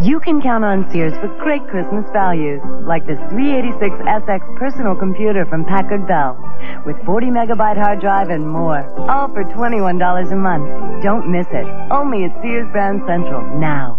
You can count on Sears for great Christmas values, like this 386SX personal computer from Packard Bell, with 40 megabyte hard drive and more, all for $21 a month. Don't miss it. Only at Sears Brand Central now.